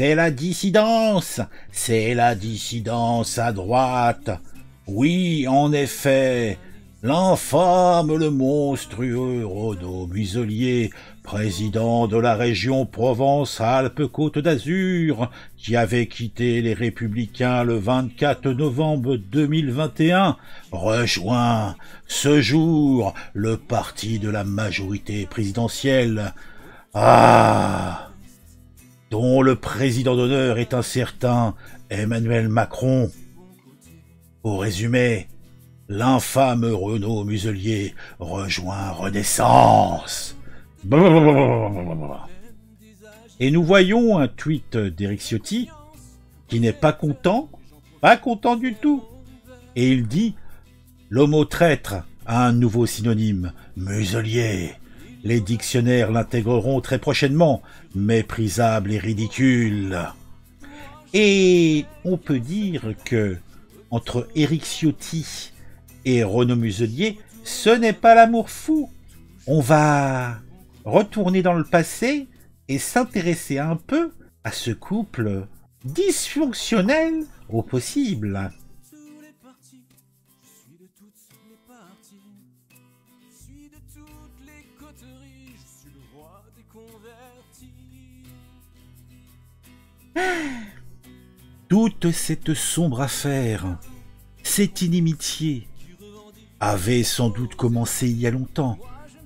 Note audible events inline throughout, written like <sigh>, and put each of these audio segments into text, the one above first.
c'est la dissidence, c'est la dissidence à droite. Oui, en effet, l'infâme, le monstrueux Renaud Muselier, président de la région Provence-Alpes-Côte d'Azur, qui avait quitté les Républicains le 24 novembre 2021, rejoint ce jour le parti de la majorité présidentielle. Ah dont le président d'honneur est un certain Emmanuel Macron. Au résumé, l'infâme Renaud Muselier rejoint Renaissance. Et nous voyons un tweet d'Eric Ciotti qui n'est pas content, pas content du tout. Et il dit L'homo traître a un nouveau synonyme, muselier. Les dictionnaires l'intégreront très prochainement. Méprisable et ridicule. Et on peut dire que entre Éric Ciotti et Renaud Muselier, ce n'est pas l'amour fou. On va retourner dans le passé et s'intéresser un peu à ce couple dysfonctionnel au possible. Toute cette sombre affaire, cette inimitié, avait sans doute commencé il y a longtemps,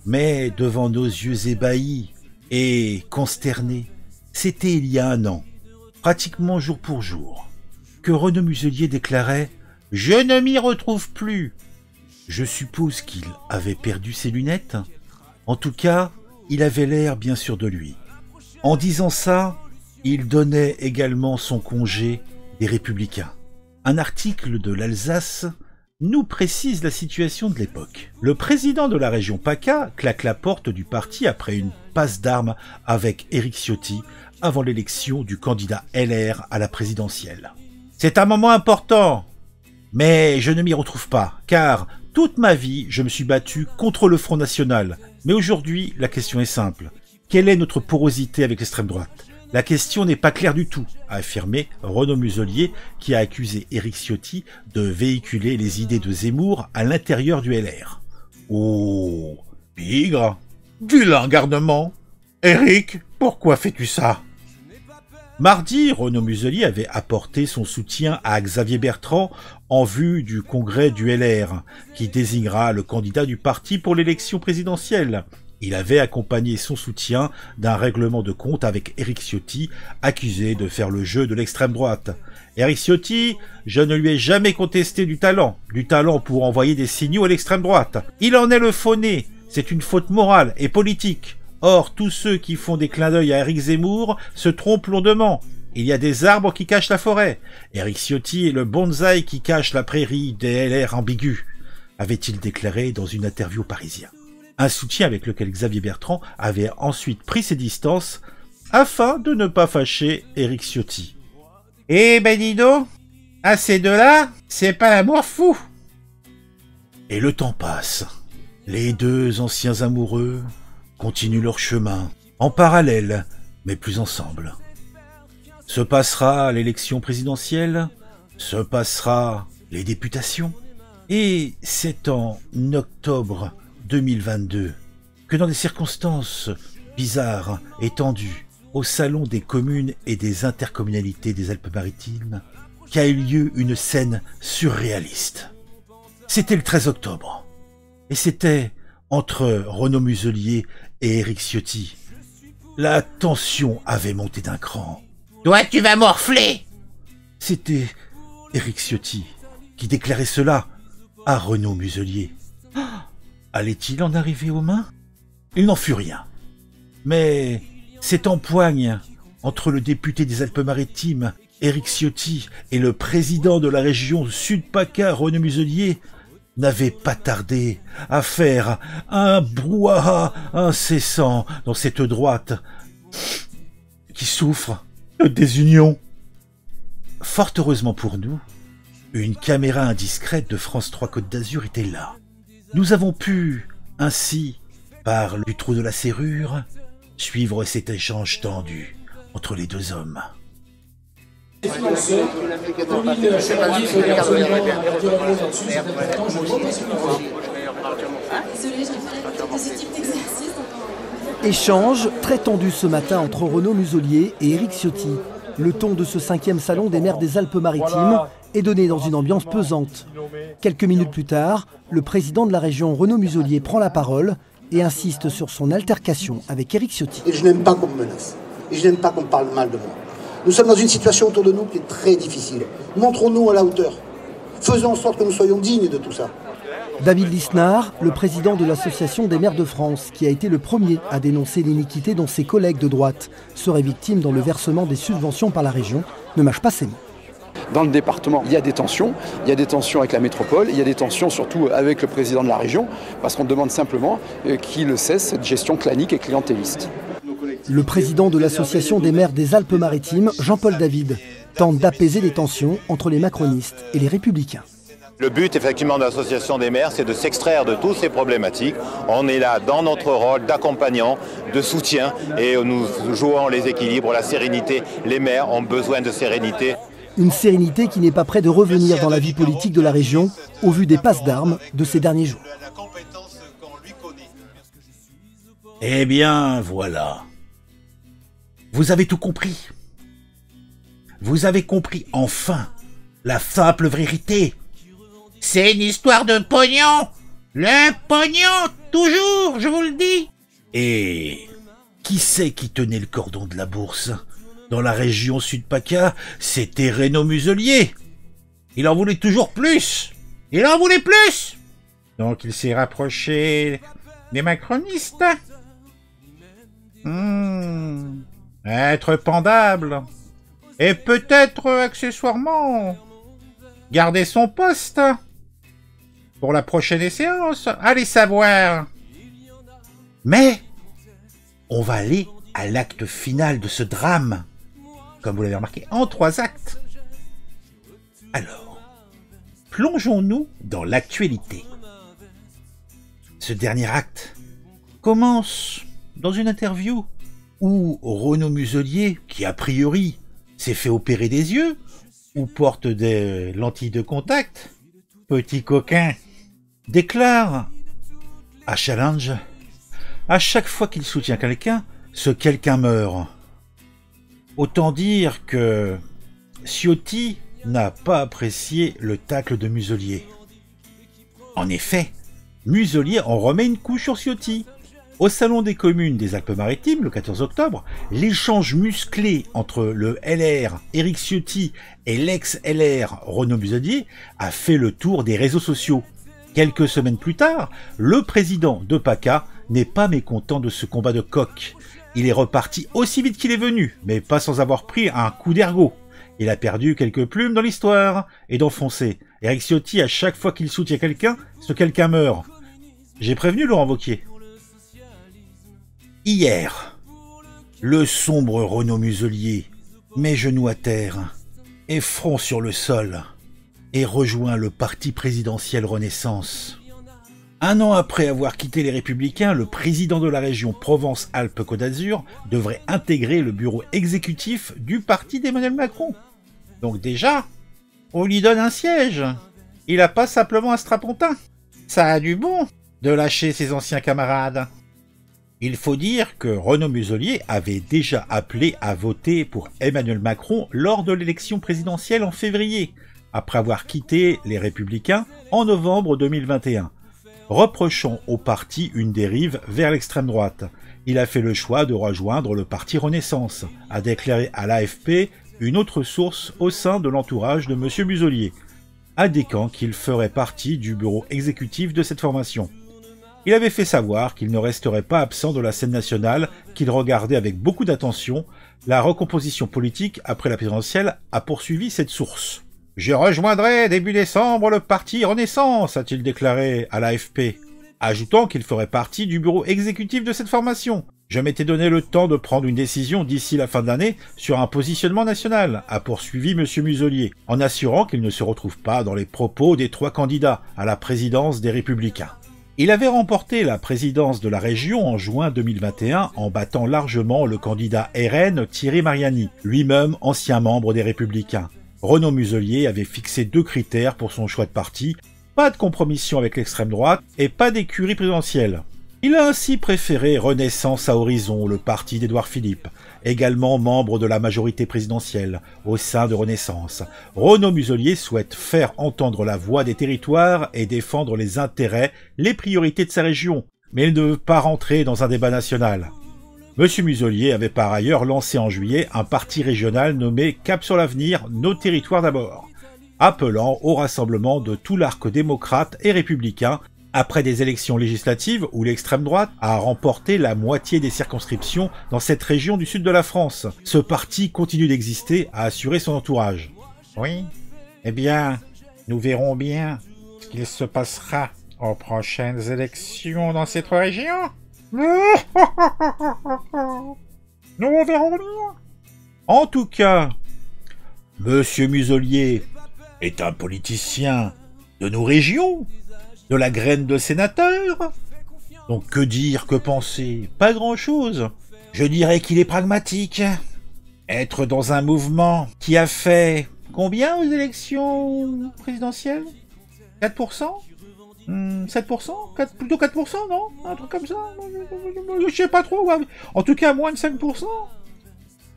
mais devant nos yeux ébahis et consternés, c'était il y a un an, pratiquement jour pour jour, que Renaud Muselier déclarait « Je ne m'y retrouve plus ». Je suppose qu'il avait perdu ses lunettes. En tout cas, il avait l'air bien sûr de lui. En disant ça, il donnait également son congé des républicains. Un article de l'Alsace nous précise la situation de l'époque. Le président de la région PACA claque la porte du parti après une passe d'armes avec Éric Ciotti avant l'élection du candidat LR à la présidentielle. C'est un moment important, mais je ne m'y retrouve pas, car toute ma vie, je me suis battu contre le Front National. Mais aujourd'hui, la question est simple. Quelle est notre porosité avec l'extrême droite? La question n'est pas claire du tout, a affirmé Renaud Muselier, qui a accusé Éric Ciotti de véhiculer les idées de Zemmour à l'intérieur du LR. Oh, pigre, vilain garnement. Éric, pourquoi fais-tu ça? Mardi, Renaud Muselier avait apporté son soutien à Xavier Bertrand en vue du congrès du LR, qui désignera le candidat du parti pour l'élection présidentielle. Il avait accompagné son soutien d'un règlement de compte avec Eric Ciotti, accusé de faire le jeu de l'extrême droite. Eric Ciotti, je ne lui ai jamais contesté du talent, du talent pour envoyer des signaux à l'extrême droite. Il en est le fauné, c'est une faute morale et politique. Or, tous ceux qui font des clins d'œil à Eric Zemmour se trompent lourdement. Il y a des arbres qui cachent la forêt. Eric Ciotti est le bonsaï qui cache la prairie des LR ambigus, avait-il déclaré dans une interview parisien un soutien avec lequel Xavier Bertrand avait ensuite pris ses distances afin de ne pas fâcher Eric Ciotti. Eh ben dis à ces deux-là, c'est pas l'amour fou Et le temps passe. Les deux anciens amoureux continuent leur chemin, en parallèle, mais plus ensemble. Se passera l'élection présidentielle, se passera les députations, et c'est en octobre 2022 que dans des circonstances bizarres et tendues au Salon des communes et des intercommunalités des Alpes-Maritimes qu'a eu lieu une scène surréaliste. C'était le 13 octobre et c'était entre Renaud Muselier et Éric Ciotti. La tension avait monté d'un cran. Toi, tu vas morfler C'était Éric Ciotti qui déclarait cela à Renaud Muselier. Allait-il en arriver aux mains? Il n'en fut rien. Mais cet empoigne entre le député des Alpes-Maritimes, Éric Ciotti, et le président de la région Sud-PACA, René Muselier, n'avait pas tardé à faire un brouhaha incessant dans cette droite qui souffre de désunion. Fort heureusement pour nous, une caméra indiscrète de France 3 Côte d'Azur était là. Nous avons pu, ainsi, par le trou de la serrure, suivre cet échange tendu entre les deux hommes. Échange très tendu ce matin entre Renaud Muselier et Éric Ciotti. Le ton de ce cinquième salon des maires des Alpes-Maritimes est donné dans une ambiance pesante. Quelques minutes plus tard, le président de la région Renaud Muselier prend la parole et insiste sur son altercation avec Éric Ciotti. Et je n'aime pas qu'on me menace. Et je n'aime pas qu'on parle mal de moi. Nous sommes dans une situation autour de nous qui est très difficile. Montrons-nous à la hauteur. Faisons en sorte que nous soyons dignes de tout ça. David Lisnard, le président de l'Association des maires de France, qui a été le premier à dénoncer l'iniquité dont ses collègues de droite seraient victimes dans le versement des subventions par la région, ne mâche pas ses mots. Dans le département, il y a des tensions. Il y a des tensions avec la métropole, il y a des tensions surtout avec le président de la région, parce qu'on demande simplement euh, qu'il cesse cette gestion clanique et clientéliste. Le président de l'Association des maires des Alpes-Maritimes, Jean-Paul David, tente d'apaiser les tensions entre les macronistes et les républicains. Le but effectivement de l'association des maires, c'est de s'extraire de toutes ces problématiques. On est là dans notre rôle d'accompagnant, de soutien et nous jouons les équilibres, la sérénité. Les maires ont besoin de sérénité. Une sérénité qui n'est pas près de revenir dans la vie politique de la région au vu des passes d'armes de ces derniers jours. Eh bien, voilà. Vous avez tout compris. Vous avez compris enfin la simple vérité. C'est une histoire de pognon. Le pognon, toujours, je vous le dis. Et qui c'est qui tenait le cordon de la bourse? Dans la région Sud-PACA, c'était Renaud Muselier. Il en voulait toujours plus. Il en voulait plus. Donc il s'est rapproché des macronistes. Hmm. Être pendable. Et peut-être accessoirement garder son poste pour la prochaine séance. Allez savoir. Mais on va aller à l'acte final de ce drame, comme vous l'avez remarqué, en trois actes. Alors, plongeons-nous dans l'actualité. Ce dernier acte commence dans une interview où Renaud Muselier, qui a priori s'est fait opérer des yeux, ou porte des lentilles de contact, petit coquin, déclare à Challenge, à chaque fois qu'il soutient quelqu'un, ce quelqu'un meurt. Autant dire que Ciotti n'a pas apprécié le tacle de Muselier. En effet, Muselier en remet une couche sur Ciotti. Au Salon des communes des Alpes-Maritimes, le 14 octobre, l'échange musclé entre le LR Éric Ciotti et l'ex-LR Renaud Muselier a fait le tour des réseaux sociaux. Quelques semaines plus tard, le président de PACA n'est pas mécontent de ce combat de coq. Il est reparti aussi vite qu'il est venu, mais pas sans avoir pris un coup d'ergot. Il a perdu quelques plumes dans l'histoire et d'enfoncer. Éric Ciotti, à chaque fois qu'il soutient quelqu'un, ce quelqu'un meurt. J'ai prévenu Laurent Vauquier. Hier, le sombre Renaud Muselier met genoux à terre et front sur le sol et rejoint le parti présidentiel Renaissance. Un an après avoir quitté les Républicains, le président de la région Provence-Alpes-Côte d'Azur devrait intégrer le bureau exécutif du parti d'Emmanuel Macron. Donc déjà, on lui donne un siège. Il a pas simplement un strapontin. Ça a du bon de lâcher ses anciens camarades. Il faut dire que Renaud Muselier avait déjà appelé à voter pour Emmanuel Macron lors de l'élection présidentielle en février, après avoir quitté les Républicains en novembre 2021, reprochant au parti une dérive vers l'extrême droite. Il a fait le choix de rejoindre le parti Renaissance, a déclaré à l'AFP une autre source au sein de l'entourage de M. Muselier, indiquant qu'il ferait partie du bureau exécutif de cette formation. Il avait fait savoir qu'il ne resterait pas absent de la scène nationale, qu'il regardait avec beaucoup d'attention. La recomposition politique après la présidentielle a poursuivi cette source. Je rejoindrai début décembre le parti Renaissance, a-t-il déclaré à l'AFP, ajoutant qu'il ferait partie du bureau exécutif de cette formation. Je m'étais donné le temps de prendre une décision d'ici la fin de l'année sur un positionnement national, a poursuivi M. Muselier, en assurant qu'il ne se retrouve pas dans les propos des trois candidats à la présidence des Républicains. Il avait remporté la présidence de la région en juin 2021 en battant largement le candidat RN Thierry Mariani, lui-même ancien membre des Républicains. Renaud Muselier avait fixé deux critères pour son choix de parti, pas de compromission avec l'extrême droite et pas d'écurie présidentielle. Il a ainsi préféré Renaissance à Horizon, le parti d'Édouard Philippe, également membre de la majorité présidentielle au sein de Renaissance. Renaud Muselier souhaite faire entendre la voix des territoires et défendre les intérêts, les priorités de sa région, mais il ne veut pas rentrer dans un débat national. Monsieur Muselier avait par ailleurs lancé en juillet un parti régional nommé Cap sur l'avenir, nos territoires d'abord, appelant au rassemblement de tout l'arc démocrate et républicain après des élections législatives où l'extrême droite a remporté la moitié des circonscriptions dans cette région du sud de la France. Ce parti continue d'exister, a assuré son entourage. Oui Eh bien, nous verrons bien ce qu'il se passera aux prochaines élections dans cette région. <laughs> Nous verrons bien. En tout cas, Monsieur Muselier est un politicien de nos régions de la graine de sénateur. Donc que dire, que penser? Pas grand-chose. Je dirais qu'il est pragmatique. Être dans un mouvement qui a fait combien aux élections présidentielles? 4% 7% 4, Plutôt 4%, non Un truc comme ça Je sais pas trop. En tout cas, moins de 5%.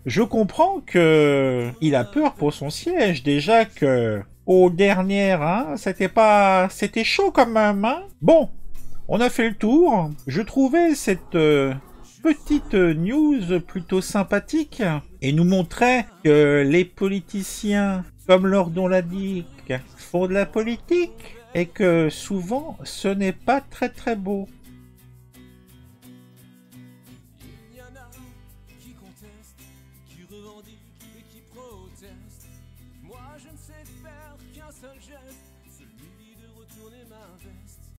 Je comprends que il a peur pour son siège. Déjà que aux dernières, hein, c'était pas, c'était chaud quand même, hein. Bon, on a fait le tour. Je trouvais cette euh, petite news plutôt sympathique et nous montrait que les politiciens, comme Lordon l'a dit, font de la politique et que souvent ce n'est pas très très beau.